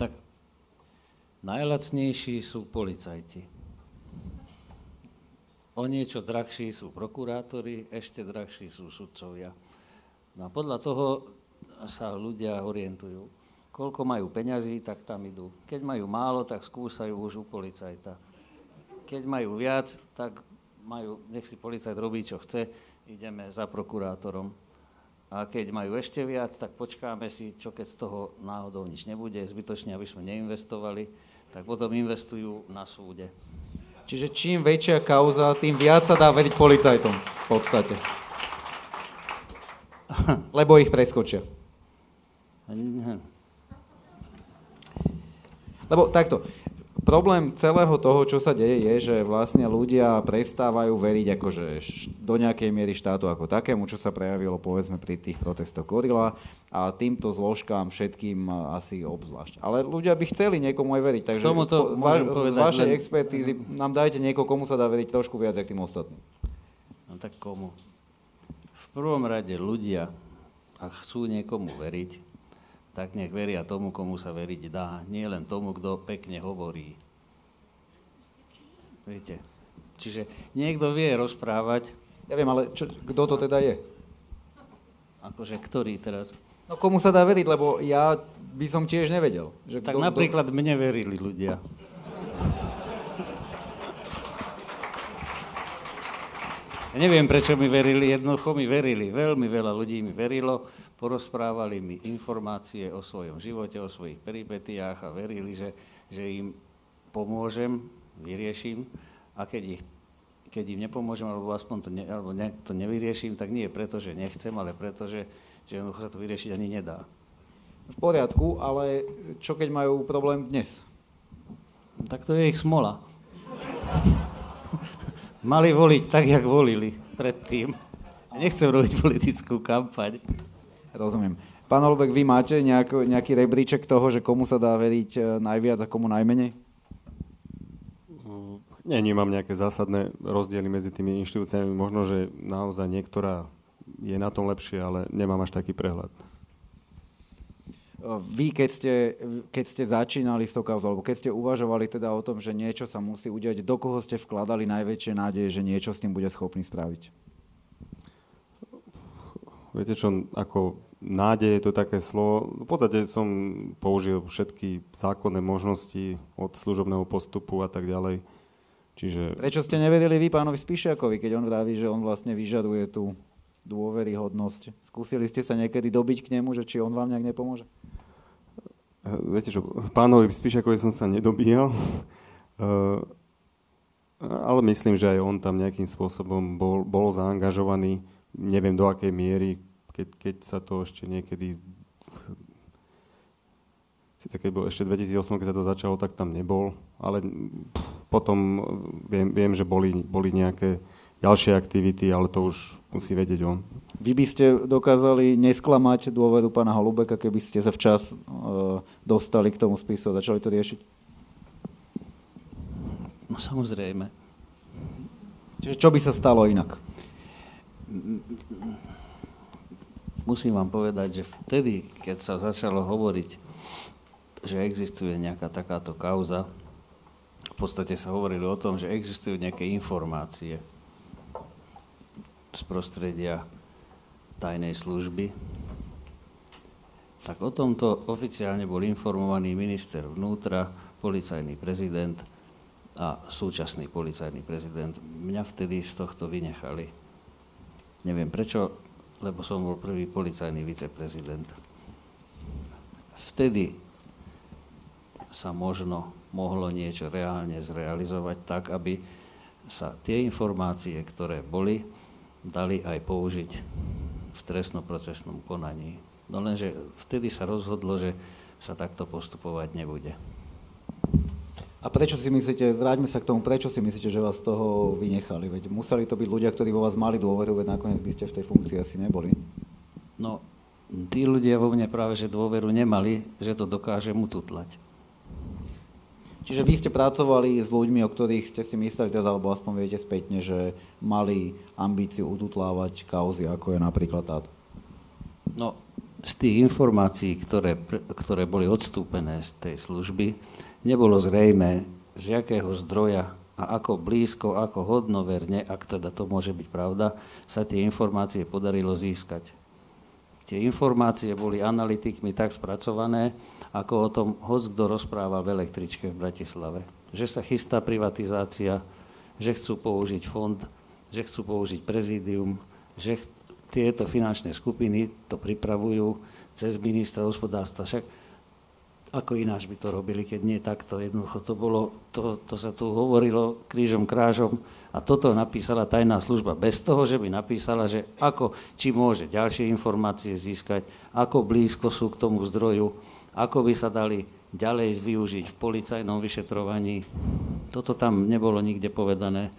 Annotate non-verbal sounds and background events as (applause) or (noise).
Tak najlacnejší sú policajti. O niečo drahší sú prokurátori, ešte drahší sú sudcovia. No a podľa toho sa ľudia orientujú. Koľko majú peňazí, tak tam idú. Keď majú málo, tak skúsajú už u policajta. Keď majú viac, tak majú, nech si policajt robí, čo chce, ideme za prokurátorom. A keď majú ešte viac, tak počkáme si, čo keď z toho náhodou nič nebude, zbytočne, aby sme neinvestovali, tak potom investujú na súde. Čiže čím väčšia kauza, tým viac sa dá veriť policajtom v podstate. (laughs) Lebo ich preskočia. Lebo takto, problém celého toho, čo sa deje, je, že vlastne ľudia prestávajú veriť akože do nejakej miery štátu ako takému, čo sa prejavilo povedzme pri tých protestoch Gorila a týmto zložkám všetkým asi obzvlášť. Ale ľudia by chceli niekomu aj veriť, takže Tomu to va- z vašej len... expertízy nám dajte niekoho, komu sa dá veriť trošku viac, ako tým ostatným. No tak komu? V prvom rade ľudia, ak chcú niekomu veriť, tak nech veria tomu, komu sa veriť dá. Nie len tomu, kto pekne hovorí. Viete? Čiže niekto vie rozprávať. Ja viem, ale čo, kto to teda je? Akože ktorý teraz? No komu sa dá veriť, lebo ja by som tiež nevedel. Že tak kto, napríklad kto... mne verili ľudia. Ja neviem, prečo mi verili, jednoducho mi verili. Veľmi veľa ľudí mi verilo porozprávali mi informácie o svojom živote, o svojich peripetiách a verili, že, že im pomôžem, vyrieším a keď, ich, keď im nepomôžem, alebo aspoň to, ne, alebo ne, to nevyrieším, tak nie preto, že nechcem, ale preto, že, že jednoducho sa to vyriešiť ani nedá. V poriadku, ale čo keď majú problém dnes? Tak to je ich smola. (laughs) Mali voliť tak, jak volili predtým. Nechcem robiť politickú kampaň. Rozumiem. Pán Olbek, vy máte nejak, nejaký rebríček toho, že komu sa dá veriť e, najviac a komu najmenej? Mm, mám nejaké zásadné rozdiely medzi tými inštitúciami. Možno, že naozaj niektorá je na tom lepšie, ale nemám až taký prehľad. E, vy, keď ste, keď ste začínali s tou kauzou, alebo keď ste uvažovali teda o tom, že niečo sa musí udiať, do koho ste vkladali najväčšie nádeje, že niečo s tým bude schopný spraviť? viete čo, ako nádej je to také slovo. V podstate som použil všetky zákonné možnosti od služobného postupu a tak ďalej. Čiže... Prečo ste nevedeli vy pánovi Spišiakovi, keď on vraví, že on vlastne vyžaduje tú dôveryhodnosť? Skúsili ste sa niekedy dobiť k nemu, že či on vám nejak nepomôže? Viete čo, pánovi Spišiakovi som sa nedobíjal, ale myslím, že aj on tam nejakým spôsobom bol, bol zaangažovaný neviem do akej miery, keď, keď sa to ešte niekedy Sice keď bol ešte 2008, keď sa to začalo, tak tam nebol, ale potom viem, viem že boli, boli nejaké ďalšie aktivity, ale to už musí vedieť on. Vy by ste dokázali nesklamať dôvedu pána Holubeka, keby ste sa včas uh, dostali k tomu spisu a začali to riešiť? No samozrejme. Čiže čo by sa stalo inak? Musím vám povedať, že vtedy, keď sa začalo hovoriť, že existuje nejaká takáto kauza, v podstate sa hovorili o tom, že existujú nejaké informácie z prostredia tajnej služby, tak o tomto oficiálne bol informovaný minister vnútra, policajný prezident a súčasný policajný prezident. Mňa vtedy z tohto vynechali. Neviem prečo, lebo som bol prvý policajný viceprezident. Vtedy sa možno mohlo niečo reálne zrealizovať tak, aby sa tie informácie, ktoré boli, dali aj použiť v trestnoprocesnom konaní. No lenže vtedy sa rozhodlo, že sa takto postupovať nebude. A prečo si myslíte, vráťme sa k tomu, prečo si myslíte, že vás z toho vynechali? Veď museli to byť ľudia, ktorí vo vás mali dôveru, veď nakoniec by ste v tej funkcii asi neboli. No, tí ľudia vo mne práve, že dôveru nemali, že to dokáže mu tutlať. Čiže vy ste pracovali s ľuďmi, o ktorých ste si mysleli, teda, alebo aspoň viete spätne, že mali ambíciu ututlávať kauzy, ako je napríklad táto? No, z tých informácií, ktoré, ktoré boli odstúpené z tej služby, nebolo zrejme, z jakého zdroja a ako blízko, ako hodnoverne, ak teda to môže byť pravda, sa tie informácie podarilo získať. Tie informácie boli analytikmi tak spracované, ako o tom host, kto rozprával v električke v Bratislave. Že sa chystá privatizácia, že chcú použiť fond, že chcú použiť prezídium, že tieto finančné skupiny to pripravujú cez ministra hospodárstva. Však ako ináč by to robili, keď nie takto. Jednoducho to bolo, to, to sa tu hovorilo krížom, krážom a toto napísala tajná služba bez toho, že by napísala, že ako, či môže ďalšie informácie získať, ako blízko sú k tomu zdroju, ako by sa dali ďalej využiť v policajnom vyšetrovaní. Toto tam nebolo nikde povedané